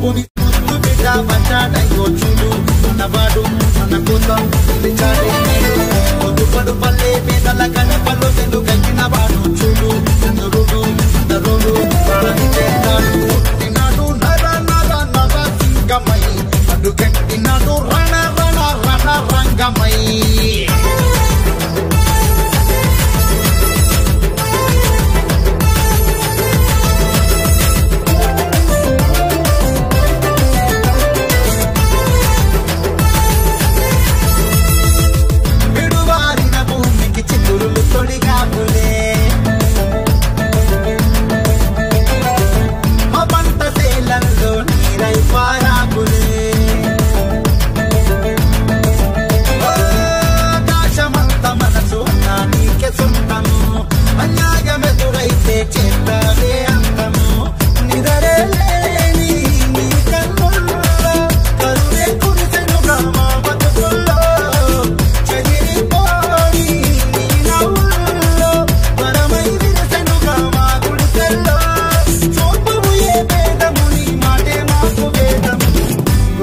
boni, beta bata, I go chulu, nabado, anaconda,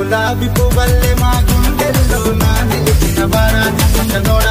ಗುಲಾಬಿ ಪೂವಲ್ಲೆ ಮಾಗುಂಡೆಲ್ಲೂ ನಾನು ಬಾರ ನೋಡ